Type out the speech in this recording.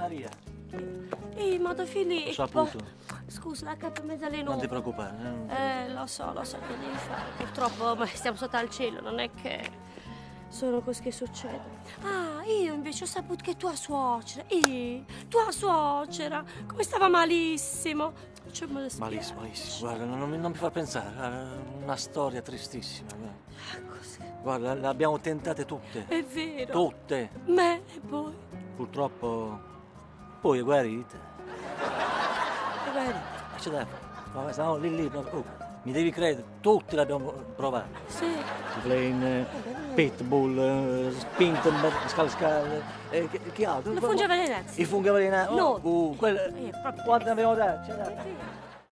Maria. Ehi, ma Filippo. saputo. Scusa, la capa mezzalino. Non ti preoccupare. eh. Eh, lo so, lo so che devi fare. Purtroppo ma stiamo sotto al cielo, non è che sono cose che succedono. Ah, io invece ho saputo che tua suocera, eh, tua suocera, come stava malissimo. Cioè? Malissimo, malissimo. Guarda, non, non mi- non mi fa pensare. Guarda, una storia tristissima. guarda. Così. Guarda, le abbiamo tentate tutte. È vero. Tutte. Me e poi. Purtroppo poi è guarita. È vero. Ma c'è da fare. Stavamo lì lì. oh, mi devi credere, tutti l'abbiamo provato. Sì. Flame, Pitbull, eh, Spinton, Scalscal, eh, che altro? Lo funge avvelenazzi. I funghi avvelenati. No. Oh, uh, quelle, Eh, quante ne abbiamo date? C'è da- È vero.